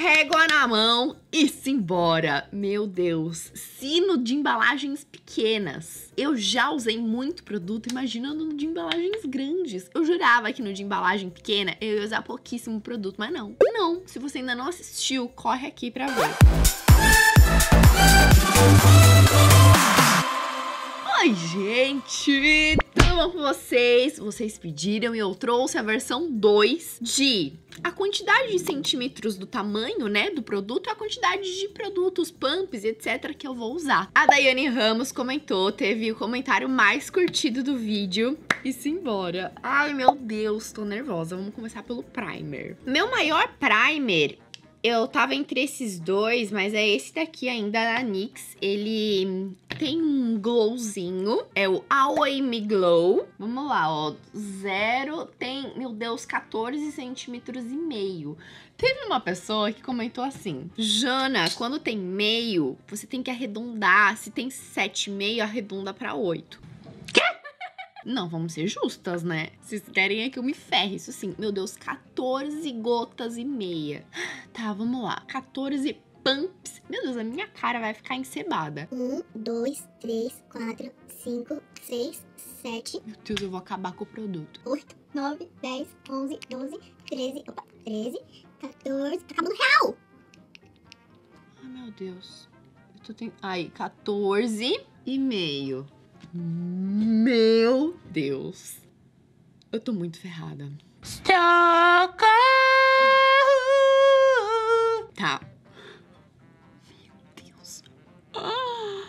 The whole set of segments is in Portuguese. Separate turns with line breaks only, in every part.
régua na mão e simbora. Meu Deus, sino de embalagens pequenas. Eu já usei muito produto, imagina no de embalagens grandes. Eu jurava que no de embalagem pequena eu ia usar pouquíssimo produto, mas não. Não, se você ainda não assistiu, corre aqui pra ver. Oi, gente! Tudo bom com vocês? Vocês pediram e eu trouxe a versão 2 de a quantidade de centímetros do tamanho, né, do produto, a quantidade de produtos, pumps, etc, que eu vou usar. A Daiane Ramos comentou, teve o comentário mais curtido do vídeo. E simbora. Ai, meu Deus, tô nervosa. Vamos começar pelo primer. Meu maior primer eu tava entre esses dois, mas é esse daqui ainda da NYX. Ele tem um glowzinho, é o Away Me Glow. Vamos lá, ó, zero, tem, meu Deus, 14 centímetros e meio. Teve uma pessoa que comentou assim, Jana, quando tem meio, você tem que arredondar, se tem 7,5, arredonda pra 8. Não, vamos ser justas, né? Vocês querem é que eu me ferre, isso sim. Meu Deus, 14 gotas e meia. Tá, vamos lá. 14 pumps. Meu Deus, a minha cara vai ficar encebada.
1, 2, 3, 4, 5, 6, 7.
Meu Deus, eu vou acabar com o produto.
8, 9, 10, 11, 12, 13. Opa, 13, 14. Tá acabando real!
Ai, meu Deus. Eu tô ten... Aí, 14 e meio. Meu Deus. Eu tô muito ferrada. Socorro! Tá. Meu Deus. Ah,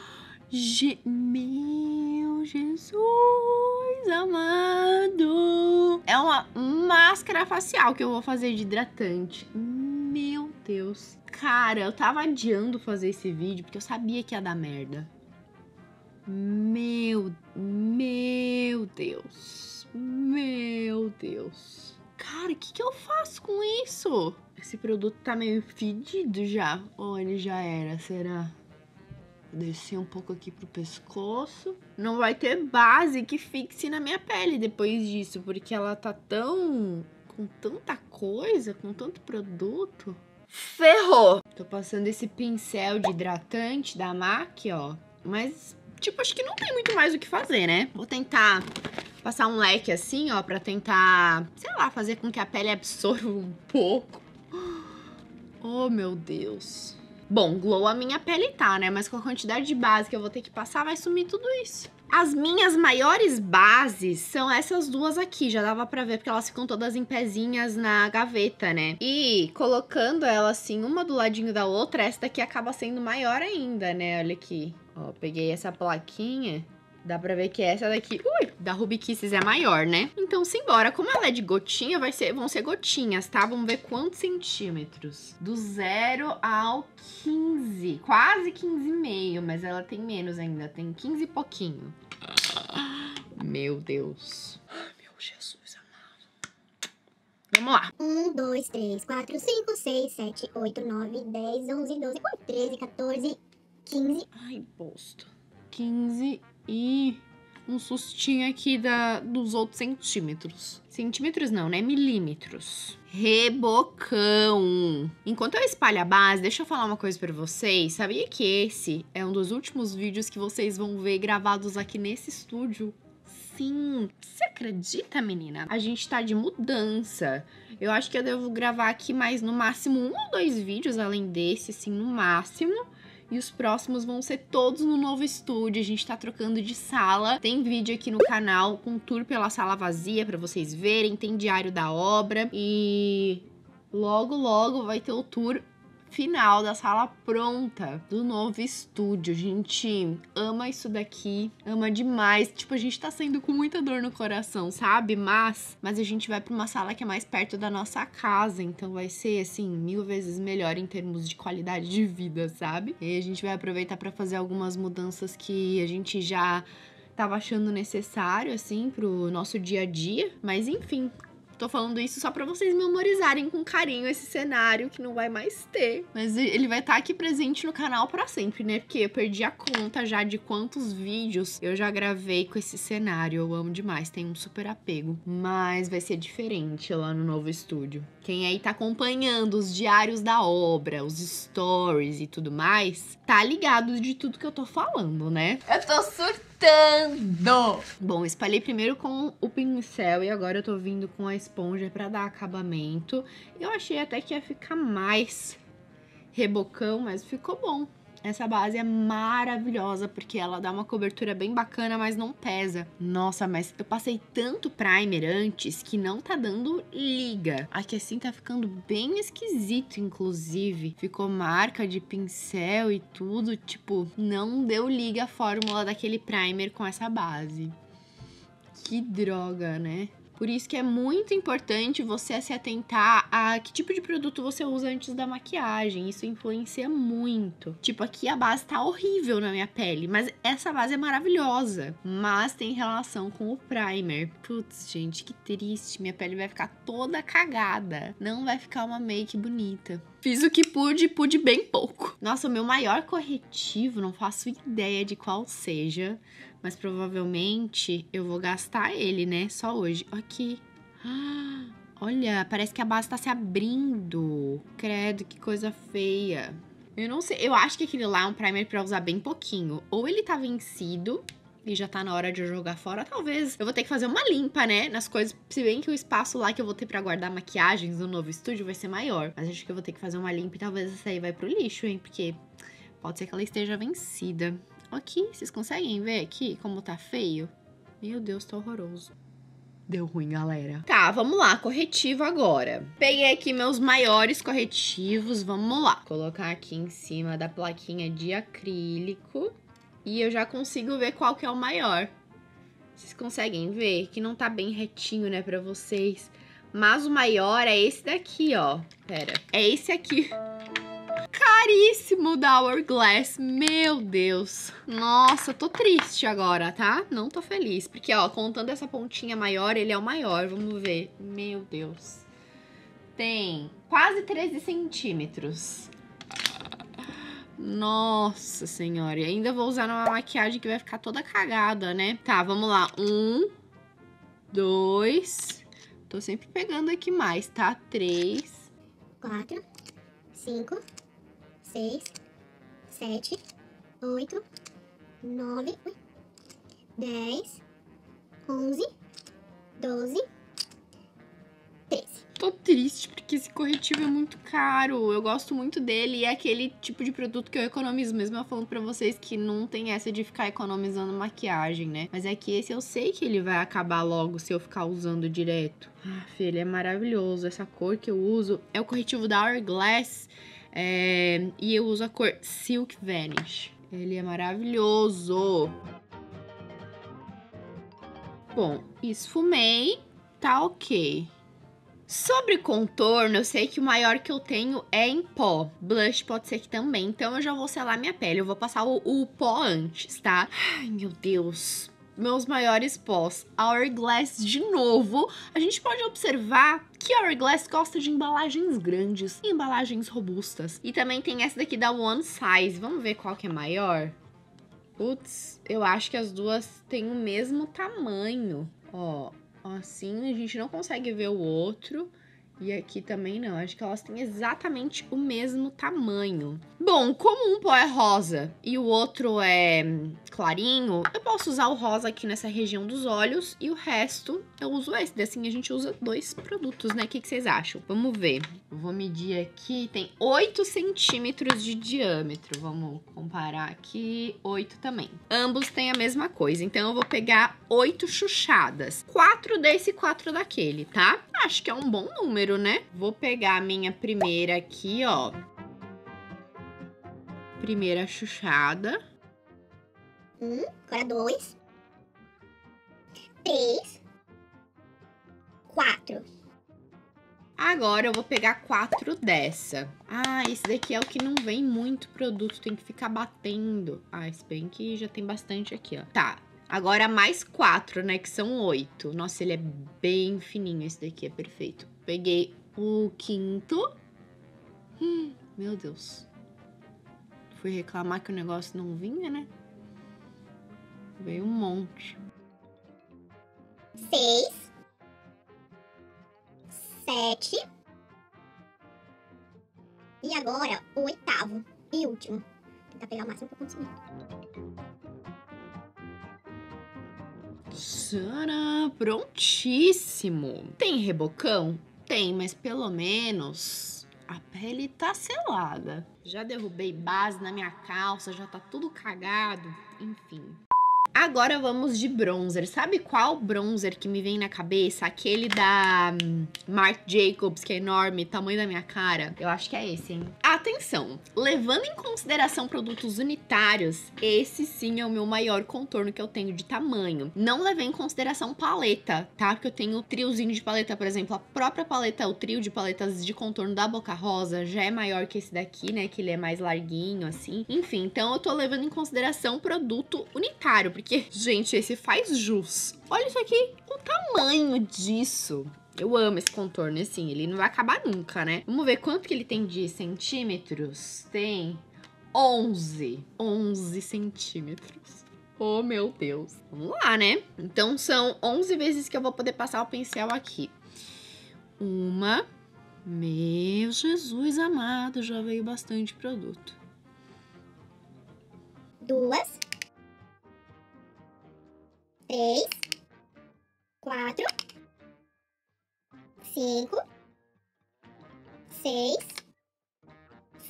Je... Meu Jesus amado. É uma máscara facial que eu vou fazer de hidratante. Meu Deus. Cara, eu tava adiando fazer esse vídeo porque eu sabia que ia dar merda. Meu, meu Deus. Meu Deus. Cara, o que, que eu faço com isso? Esse produto tá meio fedido já. Ou ele já era, será? Descer um pouco aqui pro pescoço. Não vai ter base que fixe na minha pele depois disso, porque ela tá tão... com tanta coisa, com tanto produto. Ferrou! Tô passando esse pincel de hidratante da MAC, ó. Mas tipo, acho que não tem muito mais o que fazer, né? Vou tentar passar um leque assim, ó, pra tentar, sei lá, fazer com que a pele absorva um pouco. Oh, meu Deus. Bom, glow a minha pele tá, né? Mas com a quantidade de base que eu vou ter que passar, vai sumir tudo isso. As minhas maiores bases são essas duas aqui, já dava pra ver porque elas ficam todas em pezinhas na gaveta, né? E colocando elas assim, uma do ladinho da outra, essa daqui acaba sendo maior ainda, né? Olha aqui. Ó, peguei essa plaquinha Dá pra ver que essa daqui, ui, da Ruby Kisses é maior, né? Então, simbora. Como ela é de gotinha, vai ser, vão ser gotinhas, tá? Vamos ver quantos centímetros. Do zero ao 15. Quase 15,5, mas ela tem menos ainda. Tem 15 e pouquinho. Meu Deus. Meu Jesus amado. Vamos lá.
1, 2, 3, 4, 5, 6, 7, 8, 9, 10, 11, 12, 13, 14, 15.
Ai, bosta. 15 e um sustinho aqui da, dos outros centímetros. Centímetros não, né? Milímetros. Rebocão. Enquanto eu espalho a base, deixa eu falar uma coisa pra vocês. Sabia que esse é um dos últimos vídeos que vocês vão ver gravados aqui nesse estúdio? Sim. Você acredita, menina? A gente tá de mudança. Eu acho que eu devo gravar aqui mais no máximo um ou dois vídeos além desse, assim, no máximo. E os próximos vão ser todos no novo estúdio. A gente tá trocando de sala. Tem vídeo aqui no canal com tour pela sala vazia para vocês verem. Tem diário da obra. E logo, logo vai ter o tour final da sala pronta do novo estúdio. A gente ama isso daqui, ama demais. Tipo, a gente tá saindo com muita dor no coração, sabe? Mas, mas a gente vai para uma sala que é mais perto da nossa casa, então vai ser assim mil vezes melhor em termos de qualidade de vida, sabe? E a gente vai aproveitar para fazer algumas mudanças que a gente já tava achando necessário assim pro nosso dia a dia, mas enfim, Tô falando isso só pra vocês memorizarem com carinho esse cenário que não vai mais ter. Mas ele vai estar tá aqui presente no canal para sempre, né? Porque eu perdi a conta já de quantos vídeos eu já gravei com esse cenário. Eu amo demais, tem um super apego. Mas vai ser diferente lá no novo estúdio. Quem aí tá acompanhando os diários da obra, os stories e tudo mais, tá ligado de tudo que eu tô falando, né? Eu tô surtando! Bom, espalhei primeiro com o pincel e agora eu tô vindo com a esponja pra dar acabamento. Eu achei até que ia ficar mais rebocão, mas ficou bom. Essa base é maravilhosa porque ela dá uma cobertura bem bacana, mas não pesa. Nossa, mas eu passei tanto primer antes que não tá dando liga. Aqui assim tá ficando bem esquisito, inclusive. Ficou marca de pincel e tudo, tipo, não deu liga a fórmula daquele primer com essa base. Que droga, né? Por isso que é muito importante você se atentar a que tipo de produto você usa antes da maquiagem. Isso influencia muito. Tipo, aqui a base tá horrível na minha pele, mas essa base é maravilhosa. Mas tem relação com o primer. Putz, gente, que triste. Minha pele vai ficar toda cagada. Não vai ficar uma make bonita. Fiz o que pude, pude bem pouco. Nossa, o meu maior corretivo, não faço ideia de qual seja, mas provavelmente eu vou gastar ele, né? Só hoje. Aqui. olha, parece que a base tá se abrindo. Credo, que coisa feia. Eu não sei, eu acho que aquele lá é um primer pra usar bem pouquinho. Ou ele tá vencido e já tá na hora de eu jogar fora, talvez eu vou ter que fazer uma limpa, né? Nas coisas. Se bem que o espaço lá que eu vou ter para guardar maquiagens no novo estúdio vai ser maior. Mas acho que eu vou ter que fazer uma limpa e talvez essa aí vai pro lixo, hein? Porque pode ser que ela esteja vencida. Aqui, vocês conseguem ver aqui como tá feio? Meu Deus, tá horroroso. Deu ruim, galera. Tá, vamos lá, corretivo agora. Peguei aqui meus maiores corretivos, vamos lá. Colocar aqui em cima da plaquinha de acrílico. E eu já consigo ver qual que é o maior. Vocês conseguem ver que não tá bem retinho, né, pra vocês. Mas o maior é esse daqui, ó. Pera, é esse aqui caríssimo da Hourglass. Meu Deus. Nossa, tô triste agora, tá? Não tô feliz. Porque, ó, contando essa pontinha maior, ele é o maior. Vamos ver. Meu Deus. Tem quase 13 centímetros. Nossa senhora. E ainda vou usar numa maquiagem que vai ficar toda cagada, né? Tá, vamos lá. Um, dois... Tô sempre pegando aqui mais, tá? Três...
Quatro, cinco, seis, sete, oito, nove, dez, onze, doze, treze.
Tô triste porque esse corretivo é muito caro. Eu gosto muito dele e é aquele tipo de produto que eu economizo. Mesmo eu falando pra vocês que não tem essa de ficar economizando maquiagem, né? Mas é que esse eu sei que ele vai acabar logo se eu ficar usando direto. Ah, filho, é maravilhoso. Essa cor que eu uso é o corretivo da Hourglass. É, e eu uso a cor Silk Vanish. Ele é maravilhoso. Bom, esfumei, tá ok. Sobre contorno, eu sei que o maior que eu tenho é em pó. Blush pode ser que também, então eu já vou selar minha pele. Eu vou passar o, o pó antes, tá? Ai, meu Deus meus maiores pós. Hourglass de novo. A gente pode observar que Hourglass gosta de embalagens grandes embalagens robustas. E também tem essa daqui da One Size. Vamos ver qual que é maior? Putz, eu acho que as duas têm o mesmo tamanho. Ó, assim a gente não consegue ver o outro. E aqui também não, acho que elas têm exatamente o mesmo tamanho. Bom, como um pó é rosa e o outro é clarinho, eu posso usar o rosa aqui nessa região dos olhos e o resto eu uso esse. Assim a gente usa dois produtos, né? O que, que vocês acham? Vamos ver. Eu vou medir aqui, tem 8 centímetros de diâmetro. Vamos comparar aqui, 8 também. Ambos têm a mesma coisa, então eu vou pegar 8 chuchadas. 4 desse e 4 daquele, tá? Acho que é um bom número né? Vou pegar a minha primeira aqui, ó. Primeira chuchada.
Um, agora dois. Três. Quatro.
Agora eu vou pegar quatro dessa. Ah, esse daqui é o que não vem muito produto, tem que ficar batendo. Ah, se bem que já tem bastante aqui, ó. Tá, Agora mais quatro, né? Que são oito. Nossa, ele é bem fininho. Esse daqui é perfeito. Peguei o quinto. Hum, meu Deus. Fui reclamar que o negócio não vinha, né? Veio um monte.
Seis. Sete. E agora, o oitavo e último. Vou tentar pegar o máximo que eu conseguir.
Tcharam, prontíssimo. Tem rebocão? Tem, mas pelo menos a pele tá selada. Já derrubei base na minha calça, já tá tudo cagado. Enfim, Agora vamos de bronzer. Sabe qual bronzer que me vem na cabeça? Aquele da hum, Marc Jacobs, que é enorme, tamanho da minha cara. Eu acho que é esse, hein? Atenção! Levando em consideração produtos unitários, esse sim é o meu maior contorno que eu tenho de tamanho. Não levei em consideração paleta, tá? Porque eu tenho triozinho de paleta, por exemplo, a própria paleta, o trio de paletas de contorno da Boca Rosa já é maior que esse daqui, né? Que ele é mais larguinho, assim. Enfim, então eu tô levando em consideração produto unitário, porque, gente, esse faz jus. Olha isso aqui, o tamanho disso. Eu amo esse contorno, assim, ele não vai acabar nunca, né? Vamos ver quanto que ele tem de centímetros. Tem 11. 11 centímetros. Oh, meu Deus. Vamos lá, né? Então, são 11 vezes que eu vou poder passar o pincel aqui. Uma. Meu Jesus amado, já veio bastante produto.
Duas. Três. Quatro. Cinco. Seis.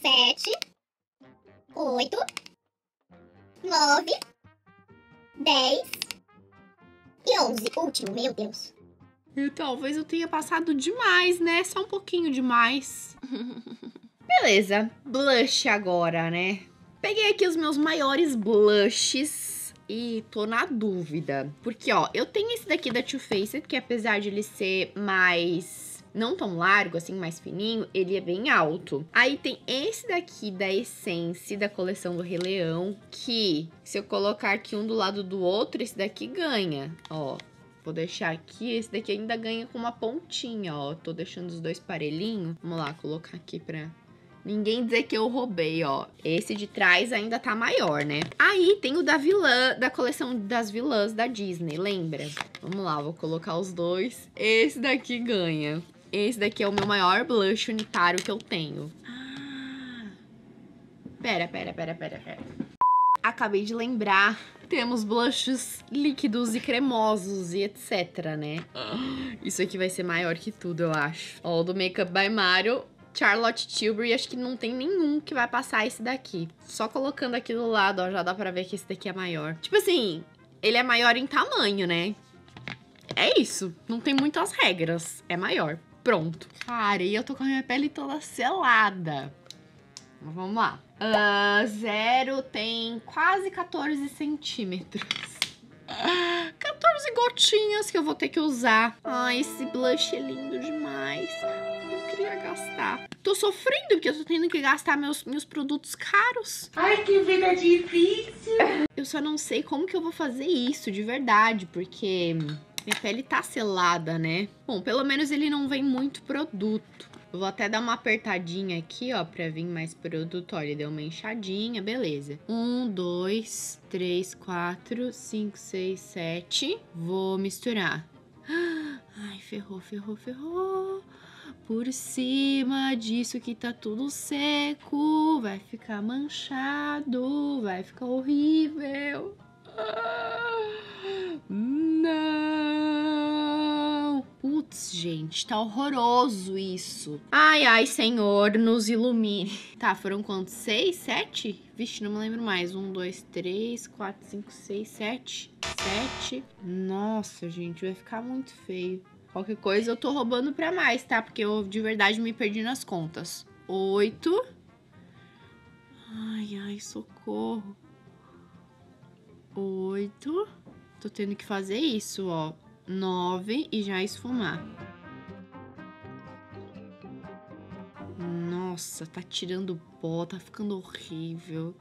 Sete. Oito. Nove. Dez. E onze. Último, meu Deus.
E talvez eu tenha passado demais, né? Só um pouquinho demais. Beleza, blush agora, né? Peguei aqui os meus maiores blushes e tô na dúvida. Porque, ó, eu tenho esse daqui da Too Faced, que apesar de ele ser mais não tão largo, assim, mais fininho, ele é bem alto. Aí tem esse daqui da Essence, da coleção do Rei Leão, que se eu colocar aqui um do lado do outro, esse daqui ganha, ó. Vou deixar aqui, esse daqui ainda ganha com uma pontinha, ó. Tô deixando os dois parelhinhos. Vamos lá, colocar aqui pra ninguém dizer que eu roubei, ó. Esse de trás ainda tá maior, né? Aí tem o da vilã, da coleção das vilãs da Disney, lembra? Vamos lá, vou colocar os dois. Esse daqui ganha. Esse daqui é o meu maior blush unitário que eu tenho. Ah. Pera, pera, pera, pera, pera. Acabei de lembrar. Temos blushes líquidos e cremosos e etc, né? Isso aqui vai ser maior que tudo, eu acho. Ó, o do Makeup by Mario, Charlotte Tilbury, acho que não tem nenhum que vai passar esse daqui. Só colocando aqui do lado, ó, já dá pra ver que esse daqui é maior. Tipo assim, ele é maior em tamanho, né? É isso, não tem muitas regras, é maior. Pronto. Cara, e eu tô com a minha pele toda selada. Mas vamos lá. Uh, zero tem quase 14 centímetros. 14 gotinhas que eu vou ter que usar. Ai, esse blush é lindo demais. Queria gastar. Tô sofrendo porque eu tô tendo que gastar meus, meus produtos caros.
Ai, que vida difícil.
Eu só não sei como que eu vou fazer isso de verdade, porque minha pele tá selada, né? Bom, pelo menos ele não vem muito produto. Eu vou até dar uma apertadinha aqui, ó, pra vir mais produto. Olha, ele deu uma enxadinha, beleza. Um, dois, três, quatro, cinco, seis, sete. Vou misturar. Ai, ferrou, ferrou, ferrou. Por cima disso que tá tudo seco, vai ficar manchado, vai ficar horrível. Não! Putz, gente, tá horroroso isso. Ai, ai, Senhor, nos ilumine. Tá, foram quantos? Seis? Sete? Vixe, não me lembro mais. Um, dois, três, quatro, cinco, seis, sete. Sete. Nossa, gente, vai ficar muito feio. Qualquer coisa eu tô roubando pra mais, tá? Porque eu de verdade me perdi nas contas. Oito. Ai, ai, socorro. Oito. Tô tendo que fazer isso, ó. Nove e já esfumar. Nossa, tá tirando pó, tá ficando horrível.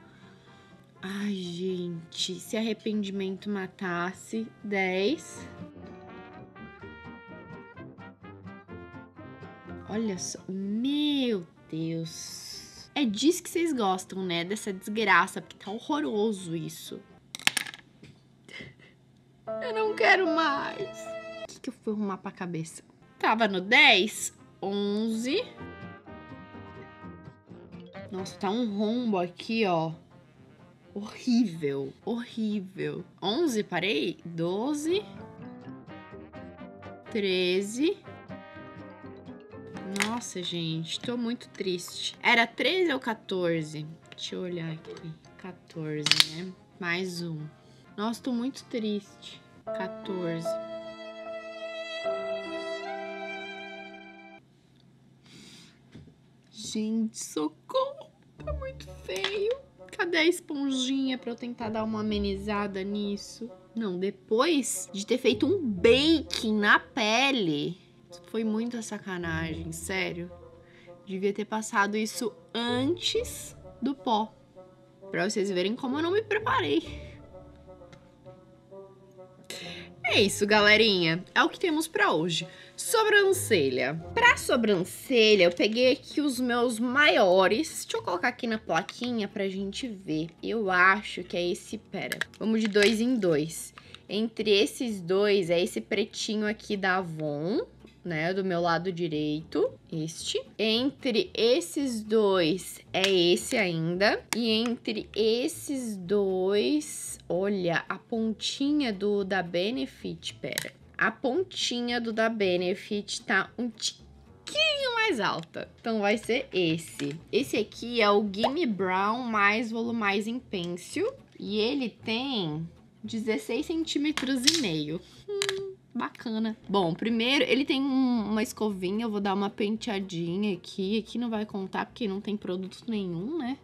Ai, gente, se arrependimento matasse, 10. Olha só, meu Deus. É disso que vocês gostam, né? Dessa desgraça, porque tá horroroso isso. Eu não quero mais. O que, que eu fui arrumar pra cabeça? Tava no 10, 11. Nossa, tá um rombo aqui, ó. Horrível, horrível. 11, parei. 12. 13. Nossa, gente, tô muito triste. Era 13 ou 14? Deixa eu olhar aqui. 14, né? Mais um. Nossa, tô muito triste. 14. Gente, socorro. Tá muito feio. Cadê a esponjinha pra eu tentar dar uma amenizada nisso? Não, depois de ter feito um baking na pele. Foi muita sacanagem, sério. Devia ter passado isso antes do pó. Pra vocês verem como eu não me preparei. É isso, galerinha. É o que temos pra hoje. Sobrancelha. Pra sobrancelha, eu peguei aqui os meus maiores. Deixa eu colocar aqui na plaquinha pra gente ver. Eu acho que é esse... Pera. Vamos de dois em dois. Entre esses dois, é esse pretinho aqui da Avon né, do meu lado direito, este. Entre esses dois é esse ainda. E entre esses dois, olha, a pontinha do da Benefit, pera. A pontinha do da Benefit tá um tiquinho mais alta. Então vai ser esse. Esse aqui é o Gimme Brown mais Volumizing Pencil. E ele tem 16 centímetros e meio. Hum bacana. Bom, primeiro ele tem um, uma escovinha, eu vou dar uma penteadinha aqui. Aqui não vai contar porque não tem produto nenhum, né?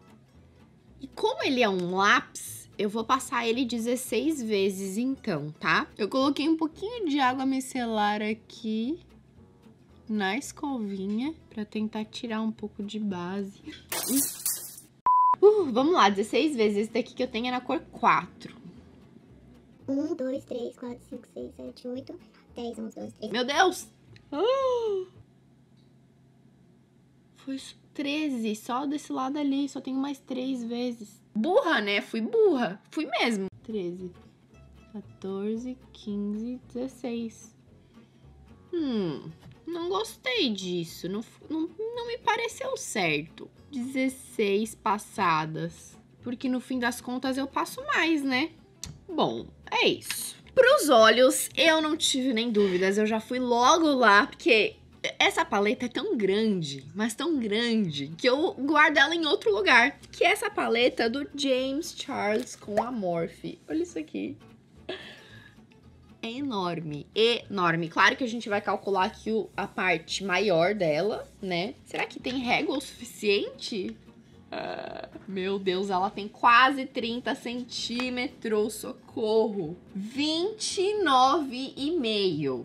E como ele é um lápis, eu vou passar ele 16 vezes então, tá? Eu coloquei um pouquinho de água micelar aqui na escovinha para tentar tirar um pouco de base. Uh, vamos lá, 16 vezes. Esse daqui que eu tenho é na cor 4.
1, 2, 3, 4, 5, 6, 7, 8, 10, 11, 12, 13.
Meu Deus! Ah! Foi 13, só desse lado ali, só tenho mais 3 vezes. Burra, né? Fui burra. Fui mesmo. 13, 14, 15, 16. Hum, não gostei disso. Não, não, não me pareceu certo. 16 passadas. Porque no fim das contas eu passo mais, né? Bom, é isso. Para os olhos, eu não tive nem dúvidas, eu já fui logo lá, porque essa paleta é tão grande, mas tão grande, que eu guardo ela em outro lugar. Que é essa paleta do James Charles com a Morphe. Olha isso aqui. É enorme, enorme. Claro que a gente vai calcular aqui a parte maior dela, né? Será que tem régua o suficiente? Meu Deus, ela tem quase 30 centímetros, socorro. 29,5.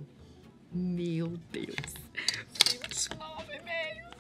Meu Deus. 29,5.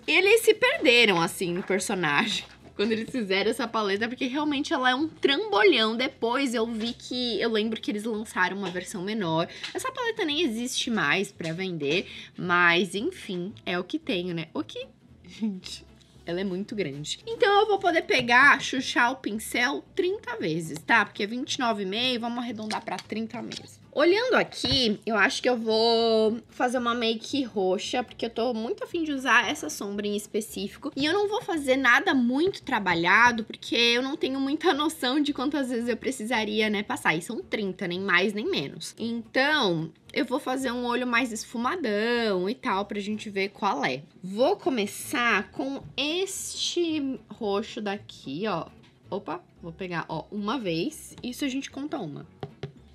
Eles se perderam, assim, no personagem. Quando eles fizeram essa paleta, porque realmente ela é um trambolhão. Depois eu vi que. Eu lembro que eles lançaram uma versão menor. Essa paleta nem existe mais para vender. Mas, enfim, é o que tenho, né? O que. Gente, ela é muito grande. Então eu vou poder pegar, chuchar o pincel 30 vezes, tá? Porque é 29,5, vamos arredondar pra 30 mesmo. Olhando aqui, eu acho que eu vou fazer uma make roxa, porque eu tô muito afim de usar essa sombra em específico. E eu não vou fazer nada muito trabalhado, porque eu não tenho muita noção de quantas vezes eu precisaria, né, passar. E são 30, nem mais nem menos. Então, eu vou fazer um olho mais esfumadão e tal, pra gente ver qual é. Vou começar com este roxo daqui, ó. Opa, vou pegar, ó, uma vez. Isso a gente conta uma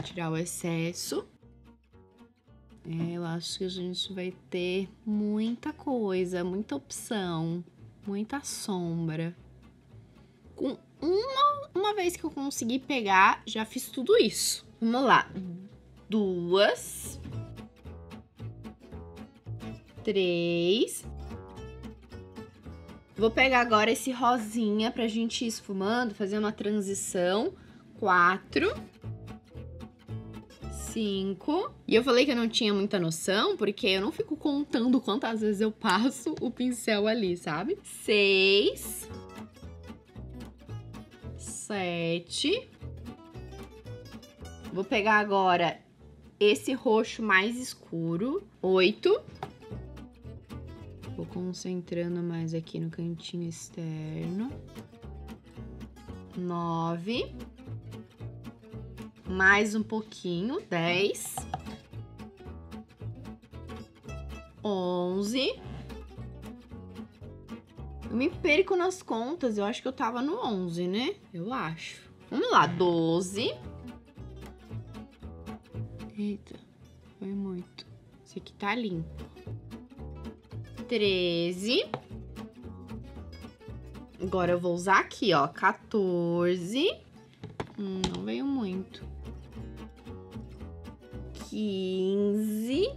tirar o excesso. É, eu acho que a gente vai ter muita coisa, muita opção, muita sombra. Com uma, uma vez que eu consegui pegar, já fiz tudo isso. Vamos lá. Duas. Três. Vou pegar agora esse rosinha pra gente ir esfumando, fazer uma transição. Quatro. Cinco. E eu falei que eu não tinha muita noção, porque eu não fico contando quantas vezes eu passo o pincel ali, sabe? Seis. Sete. Vou pegar agora esse roxo mais escuro. Oito. Vou concentrando mais aqui no cantinho externo. Nove. Mais um pouquinho. Dez. Onze. Eu me perco nas contas. Eu acho que eu tava no onze, né? Eu acho. Vamos lá. Doze. Eita. Foi muito. Esse aqui tá limpo. 13. Agora eu vou usar aqui, ó, 14. Hum, não veio muito. 15.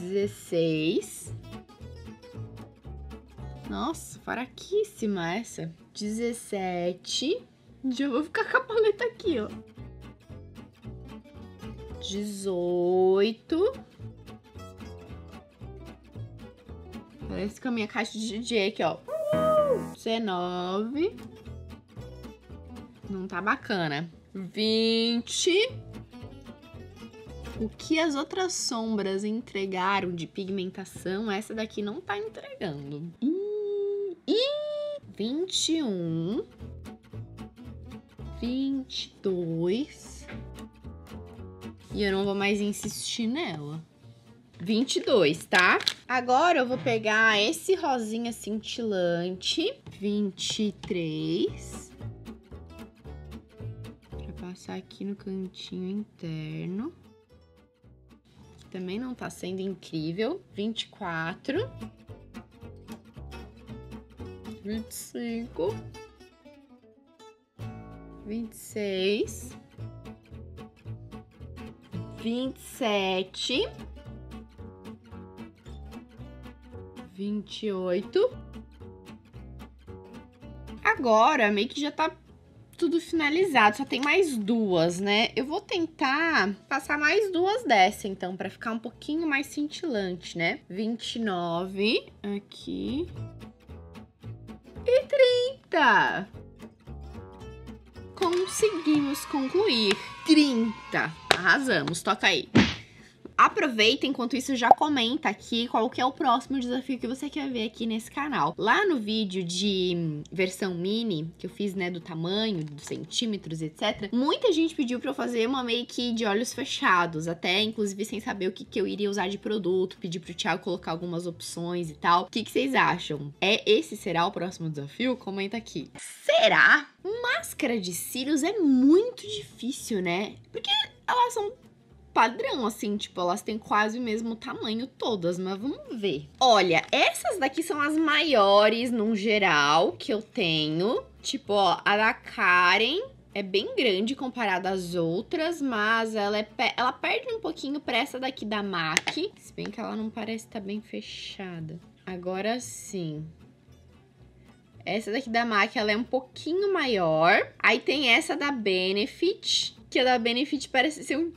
16. Nossa, fraquíssima essa. 17. Já vou ficar com a paleta aqui, ó. 18. Parece com a minha caixa de DJ aqui, ó. 19. Não tá bacana. 20. O que as outras sombras entregaram de pigmentação, essa daqui não tá entregando. Ih, 21. 22. E eu não vou mais insistir nela. 22, tá? Agora eu vou pegar esse rosinha cintilante, 23. Passar aqui no cantinho interno. Também não tá sendo incrível. 24. 25. 26. 27. 28. Agora, meio que já tá tudo finalizado. Só tem mais duas, né? Eu vou tentar passar mais duas dessa, então, pra ficar um pouquinho mais cintilante, né? 29 aqui. E 30. Conseguimos concluir. 30. Arrasamos. Toca aí. Aproveita, enquanto isso, já comenta aqui qual que é o próximo desafio que você quer ver aqui nesse canal. Lá no vídeo de versão mini, que eu fiz, né, do tamanho, dos centímetros, etc. Muita gente pediu pra eu fazer uma make de olhos fechados, até, inclusive, sem saber o que, que eu iria usar de produto. Pedi pro Thiago colocar algumas opções e tal. O que, que vocês acham? É esse será o próximo desafio? Comenta aqui. Será? Máscara de cílios é muito difícil, né? Porque elas são padrão, assim, tipo, elas têm quase o mesmo tamanho todas, mas vamos ver. Olha, essas daqui são as maiores, num geral, que eu tenho. Tipo, ó, a da Karen é bem grande comparada às outras, mas ela, é, ela perde um pouquinho pra essa daqui da MAC. Se bem que ela não parece estar tá bem fechada. Agora sim. Essa daqui da MAC, ela é um pouquinho maior. Aí tem essa da Benefit, que a da Benefit parece ser um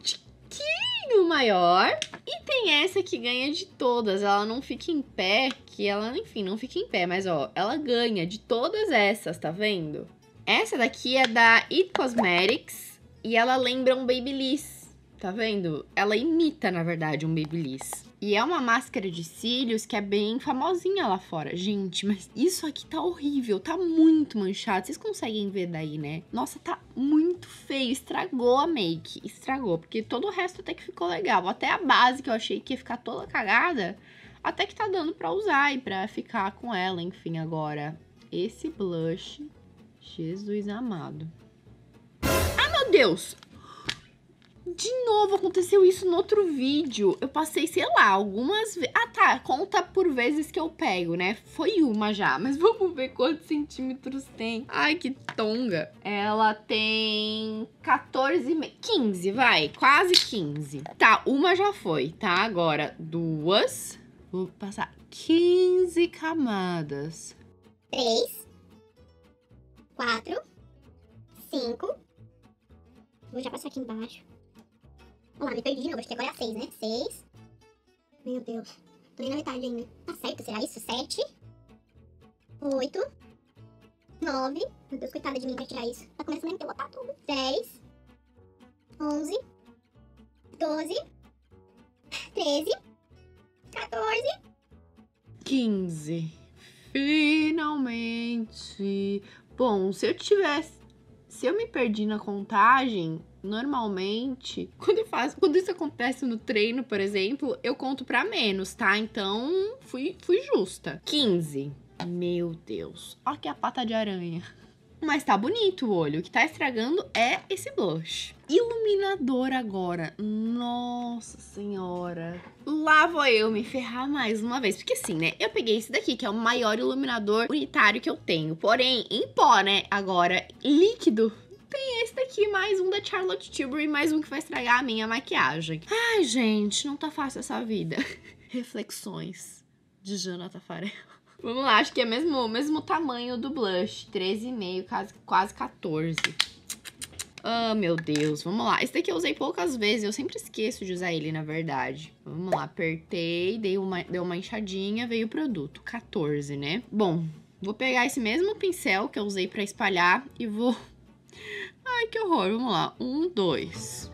pouquinho maior. E tem essa que ganha de todas. Ela não fica em pé, que ela, enfim, não fica em pé. Mas, ó, ela ganha de todas essas, tá vendo? Essa daqui é da It Cosmetics. E ela lembra um Babyliss. Tá vendo? Ela imita, na verdade, um Babyliss. E é uma máscara de cílios que é bem famosinha lá fora. Gente, mas isso aqui tá horrível, tá muito manchado. Vocês conseguem ver daí, né? Nossa, tá muito feio, estragou a make. Estragou, porque todo o resto até que ficou legal. Até a base que eu achei que ia ficar toda cagada, até que tá dando pra usar e pra ficar com ela. Enfim, agora, esse blush, Jesus amado. Ah, meu Deus! De novo, aconteceu isso no outro vídeo. Eu passei, sei lá, algumas vezes. Ah, tá. Conta por vezes que eu pego, né? Foi uma já, mas vamos ver quantos centímetros tem. Ai, que tonga. Ela tem 14, 15, vai. Quase 15. Tá, uma já foi, tá? Agora, duas. Vou passar 15 camadas.
3, 4, 5. Vou já passar aqui embaixo. Vamos lá, me perdi de novo. Acho que agora é a 6, né? 6. Meu Deus. Tô nem na metade ainda. Tá certo, será isso? 7. 8. 9. Meu Deus, coitada de mim pra tirar isso. Tá começando a me botar tudo. 10. 11. 12. 13. 14.
15. Finalmente. Bom, se eu tivesse. Se eu me perdi na contagem, normalmente, quando eu faço, quando isso acontece no treino, por exemplo, eu conto pra menos, tá? Então, fui, fui justa. 15. Meu Deus. Olha que a pata de aranha. Mas tá bonito o olho. O que tá estragando é esse blush. Iluminador agora. Nossa senhora. Lá vou eu me ferrar mais uma vez. Porque assim, né? Eu peguei esse daqui, que é o maior iluminador unitário que eu tenho. Porém, em pó, né? Agora, líquido. Tem esse daqui, mais um da Charlotte Tilbury, mais um que vai estragar a minha maquiagem. Ai, gente, não tá fácil essa vida. Reflexões de Jana Tafarel. Vamos lá, acho que é mesmo o mesmo tamanho do blush. 13,5, quase, quase 14. Ah, oh, meu Deus. Vamos lá. Esse daqui eu usei poucas vezes. Eu sempre esqueço de usar ele, na verdade. Vamos lá. Apertei, dei uma, dei uma enxadinha, veio o produto. 14, né? Bom, vou pegar esse mesmo pincel que eu usei pra espalhar e vou... Ai, que horror. Vamos lá. Um, dois.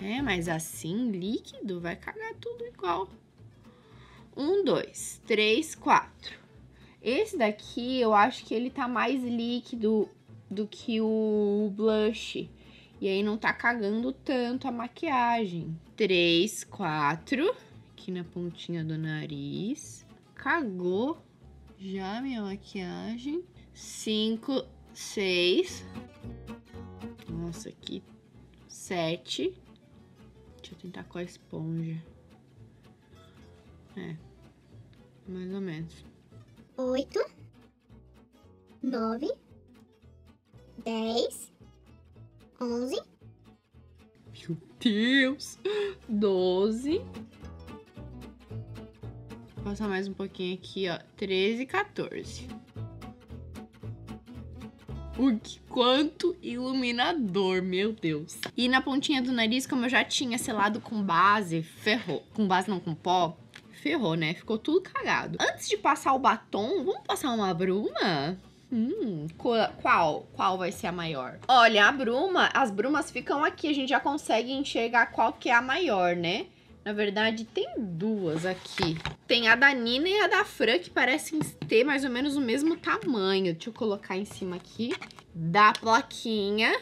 É, mas assim, líquido, vai cagar tudo igual. Um, dois, três, quatro. Esse daqui, eu acho que ele tá mais líquido do que o blush. E aí não tá cagando tanto a maquiagem. Três, quatro. Aqui na pontinha do nariz. Cagou já minha maquiagem. Cinco, seis. Nossa, aqui. Sete. Deixa eu tentar com a esponja. É. Mais ou menos.
Oito. Nove. Dez. Onze.
Meu Deus! Doze. Passar mais um pouquinho aqui, ó. Treze e 14. Ui, quanto iluminador, meu Deus. E na pontinha do nariz, como eu já tinha selado com base, ferrou. Com base não, com pó, ferrou, né? Ficou tudo cagado. Antes de passar o batom, vamos passar uma bruma? Hum, qual? Qual vai ser a maior? Olha, a bruma, as brumas ficam aqui, a gente já consegue enxergar qual que é a maior, né? Na verdade, tem duas aqui. Tem a da Nina e a da Fran, que parecem ter mais ou menos o mesmo tamanho. Deixa eu colocar em cima aqui. Da plaquinha.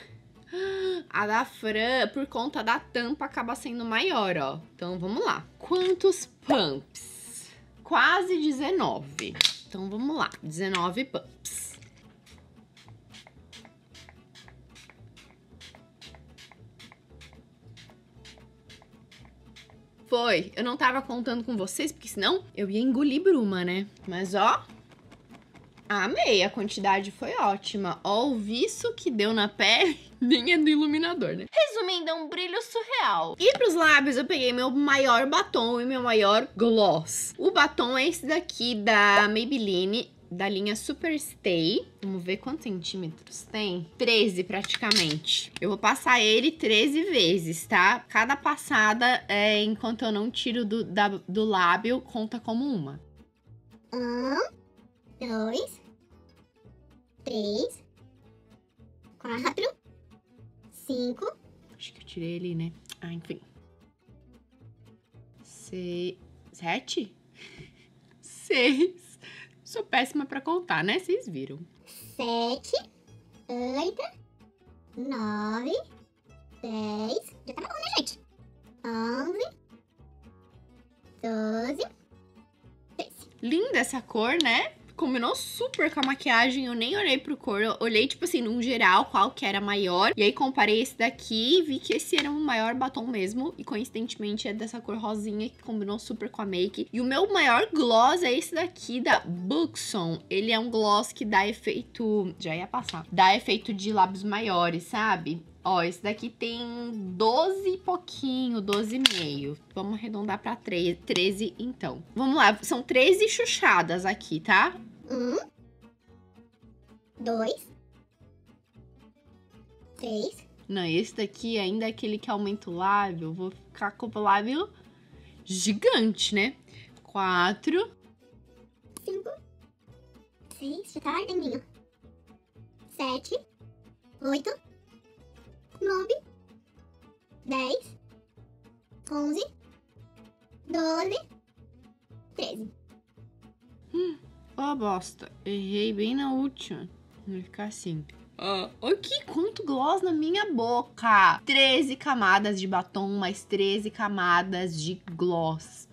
A da Fran, por conta da tampa, acaba sendo maior, ó. Então, vamos lá. Quantos pumps? Quase 19. Então, vamos lá. 19 pumps. Foi. Eu não tava contando com vocês, porque senão eu ia engolir bruma, né? Mas, ó, Amei, a quantidade foi ótima. Ó, o viço que deu na pele nem é do iluminador, né? Resumindo, é um brilho surreal. E pros lábios, eu peguei meu maior batom e meu maior gloss. O batom é esse daqui da Maybelline, da linha Super Stay. Vamos ver quantos centímetros tem? 13 praticamente. Eu vou passar ele 13 vezes, tá? Cada passada, é, enquanto eu não tiro do, da, do lábio, conta como uma.
Um dois, três, quatro, cinco.
Acho que eu tirei ele, né? Ah, enfim. Se... Sete? Seis. Sou péssima pra contar, né? Vocês viram.
Sete, oito, nove, dez. Já tá bom, né, gente? Onze, doze, treze.
Linda essa cor, né? Combinou super com a maquiagem. Eu nem olhei pro cor. Eu olhei, tipo assim, num geral, qual que era maior. E aí comparei esse daqui e vi que esse era o maior batom mesmo. E coincidentemente é dessa cor rosinha que combinou super com a make. E o meu maior gloss é esse daqui da Buxom. Ele é um gloss que dá efeito. Já ia passar. Dá efeito de lábios maiores, sabe? Ó, esse daqui tem 12 e pouquinho, 12 e meio. Vamos arredondar pra 13, 13 então. Vamos lá, são 13 chuchadas aqui, tá?
Um. Dois. Três.
Não, esse daqui ainda é aquele que aumenta o lábio. Vou ficar com o lábio gigante, né? Quatro.
Cinco. Seis. Já tá ardendinho. Sete. Oito. Nove. Dez. Onze. Doze. Treze.
Ó, bosta. Errei bem na última. Vai ficar assim. Ah, olha que quanto gloss na minha boca. 13 camadas de batom, mais 13 camadas de gloss.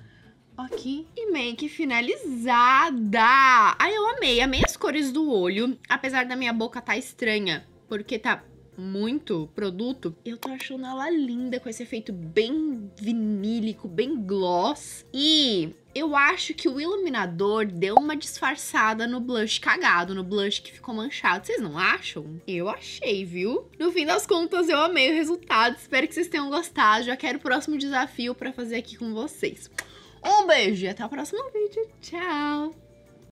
Aqui. E make finalizada. Ai, eu amei. Amei as cores do olho. Apesar da minha boca tá estranha. Porque tá muito produto, eu tô achando ela linda com esse efeito bem vinílico, bem gloss. E eu acho que o iluminador deu uma disfarçada no blush cagado, no blush que ficou manchado. Vocês não acham? Eu achei, viu? No fim das contas, eu amei o resultado. Espero que vocês tenham gostado. Já quero o próximo desafio pra fazer aqui com vocês. Um beijo e até o próximo vídeo. Tchau!